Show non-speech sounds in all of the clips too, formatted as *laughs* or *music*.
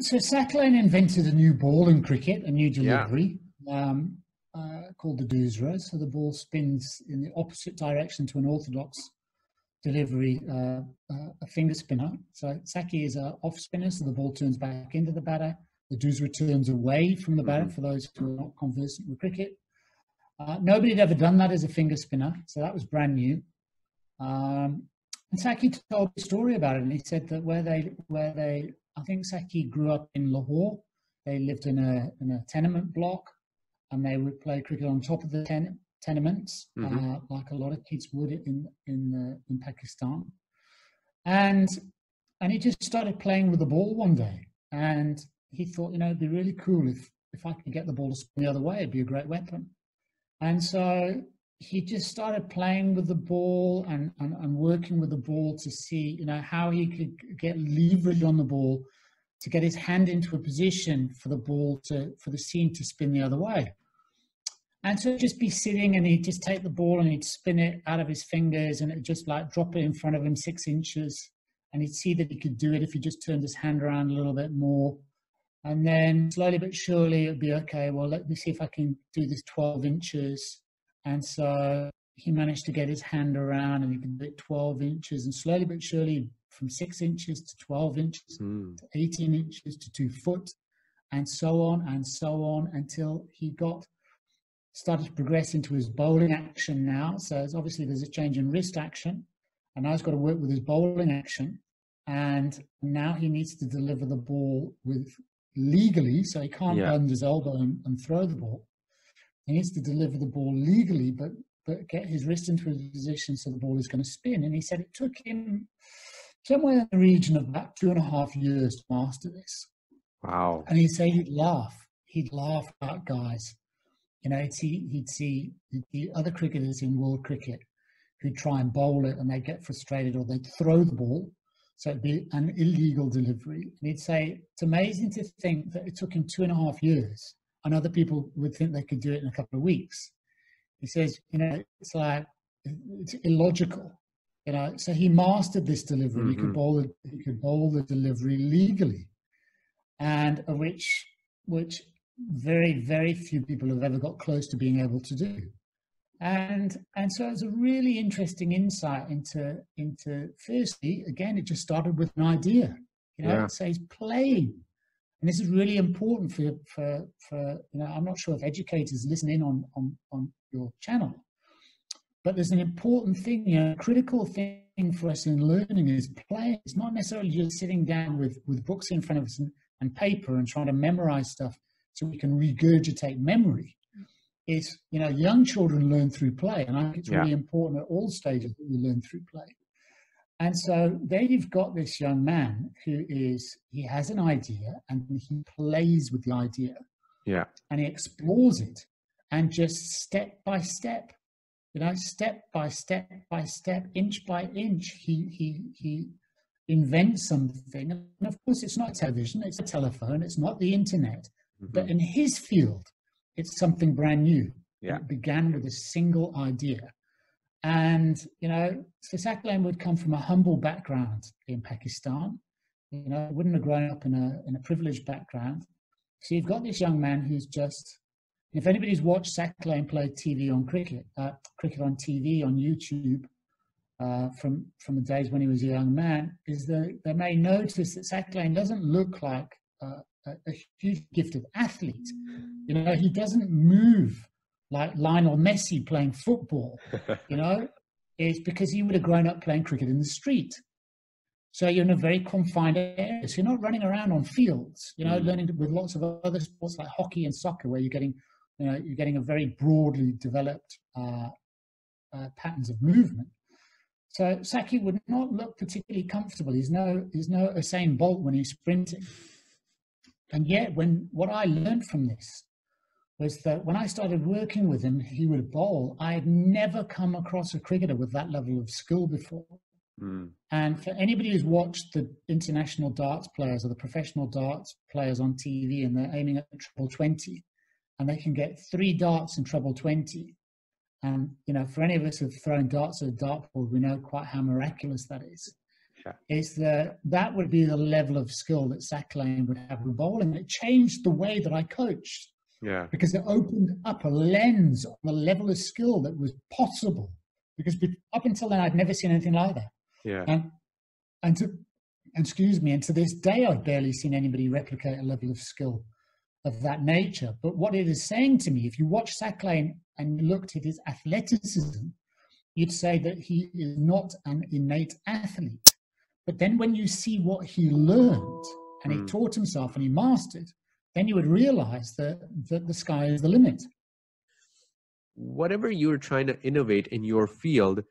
So Sack invented a new ball in cricket, a new delivery yeah. um, uh, called the Doosra. So the ball spins in the opposite direction to an orthodox delivery, uh, uh, a finger spinner. So Saki is an off spinner, so the ball turns back into the batter. The Doosra turns away from the batter mm-hmm. for those who are not conversant with cricket. Uh, nobody had ever done that as a finger spinner, so that was brand new. Um, and Saki told a story about it, and he said that where they, where they, I think Saki grew up in Lahore. They lived in a in a tenement block, and they would play cricket on top of the ten, tenements, mm-hmm. uh, like a lot of kids would in in uh, in Pakistan. And and he just started playing with the ball one day, and he thought, you know, it'd be really cool if if I could get the ball to spin the other way, it'd be a great weapon. And so he just started playing with the ball and, and, and working with the ball to see, you know, how he could get leverage on the ball to get his hand into a position for the ball to for the seam to spin the other way. And so just be sitting and he'd just take the ball and he'd spin it out of his fingers and it'd just like drop it in front of him six inches. And he'd see that he could do it if he just turned his hand around a little bit more. And then slowly but surely it'd be okay, well, let me see if I can do this 12 inches. And so he managed to get his hand around and he could do 12 inches. And slowly but surely, from six inches to 12 inches mm. to 18 inches to two foot, and so on and so on until he got started to progress into his bowling action now. So obviously there's a change in wrist action, and now he's got to work with his bowling action. And now he needs to deliver the ball with legally, so he can't yeah. bend his elbow and, and, throw the ball. He needs to deliver the ball legally, but but get his wrist into a position so the ball is going to spin. And he said it took him somewhere in the region of about two and a half years to master this. Wow. And he'd say he'd laugh. He'd laugh at guys you know, he'd see, he'd see the other cricketers in world cricket who'd try and bowl it and they'd get frustrated or they'd throw the ball. So it'd be an illegal delivery. And he'd say, it's amazing to think that it took him two and a half years and other people would think they could do it in a couple of weeks. He says, you know, it's like, it's illogical. You know, so he mastered this delivery. Mm-hmm. He could mm-hmm. bowl the, he could bowl the delivery legally, and which which very, very few people have ever got close to being able to do. And and so it's a really interesting insight into into firstly, again, it just started with an idea. You know, yeah. it says playing. And this is really important for for for you know, I'm not sure if educators listen in on on, on your channel, but there's an important thing, you know, critical thing for us in learning is play. It's not necessarily just sitting down with, with books in front of us and, and paper and trying to memorize stuff so we can regurgitate memory It's, you know young children learn through play and i think it's yeah. really important at all stages that we learn through play and so there you've got this young man who is he has an idea and he plays with the idea yeah and he explores it and just step by step you know step by step by step inch by inch he he he invents something and of course it's not television it's a telephone it's not the internet Mm-hmm. But in his field, it's something brand new. Yeah. It began with a single idea. And, you know, Lane would come from a humble background in Pakistan. You know, wouldn't have grown up in a, in a privileged background. So you've got this young man who's just, if anybody's watched Sack Lane play TV on cricket, uh, cricket on TV, on YouTube, uh, from, from the days when he was a young man, is that they may notice that Saqlain doesn't look like uh, a, a huge gifted athlete. You know, he doesn't move like Lionel Messi playing football. You know, *laughs* it's because he would have grown up playing cricket in the street. So you're in a very confined area. So you're not running around on fields, you know, mm. learning with lots of other sports like hockey and soccer, where you're getting, you know, you're getting a very broadly developed uh, uh, patterns of movement. So Saki would not look particularly comfortable. He's no, he's no Usain Bolt when he's sprinting. And yet, when what I learned from this was that when I started working with him, he would bowl. I had never come across a cricketer with that level of skill before. Mm. And for anybody who's watched the international darts players or the professional darts players on TV and they're aiming at treble 20 and they can get three darts in treble 20. And, you know, for any of us who've thrown darts at a dartboard, we know quite how miraculous that is. yeah. is that that would be the level of skill that Saqlain would have with bowling. It changed the way that I coached. Yeah. Because it opened up a lens on the level of skill that was possible. Because up until then, I'd never seen anything like that. Yeah. And, and to, excuse me, and to this day, I've barely seen anybody replicate a level of skill of that nature. But what it is saying to me, if you watch Saqlain and looked at his athleticism, you'd say that he is not an innate athlete. But then when you see what he learned and he mm. taught himself and he mastered, then you would realize that, that the sky is the limit. Whatever you're trying to innovate in your field,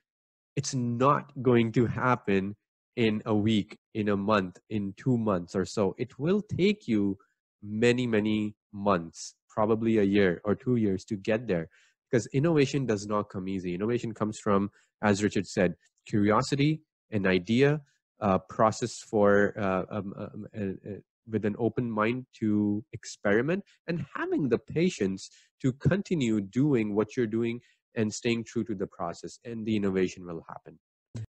it's not going to happen in a week, in a month, in two months or so. It will take you many, many months, probably a year or two years to get there because innovation does not come easy. Innovation comes from, as Richard said, curiosity, an idea, a process for uh, um, um, uh, uh, with an open mind to experiment, and having the patience to continue doing what you're doing and staying true to the process, and the innovation will happen.